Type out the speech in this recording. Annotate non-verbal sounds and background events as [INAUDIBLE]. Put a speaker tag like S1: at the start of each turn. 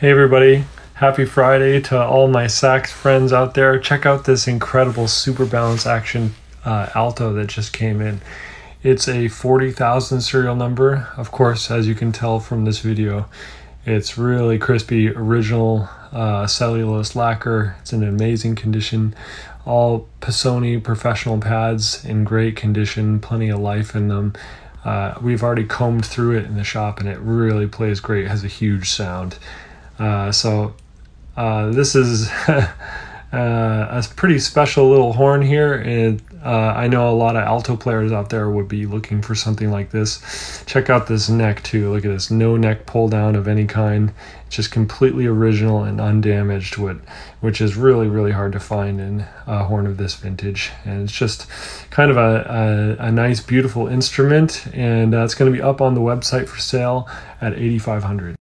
S1: Hey everybody, happy Friday to all my sax friends out there. Check out this incredible super balance action uh, alto that just came in. It's a 40,000 serial number. Of course, as you can tell from this video, it's really crispy, original uh, cellulose lacquer. It's in amazing condition. All Pisoni professional pads in great condition, plenty of life in them. Uh, we've already combed through it in the shop and it really plays great, it has a huge sound. Uh, so uh, this is [LAUGHS] uh, a pretty special little horn here. And uh, I know a lot of alto players out there would be looking for something like this. Check out this neck too. Look at this, no neck pull down of any kind. It's just completely original and undamaged, which is really, really hard to find in a horn of this vintage. And it's just kind of a, a, a nice, beautiful instrument. And uh, it's going to be up on the website for sale at 8500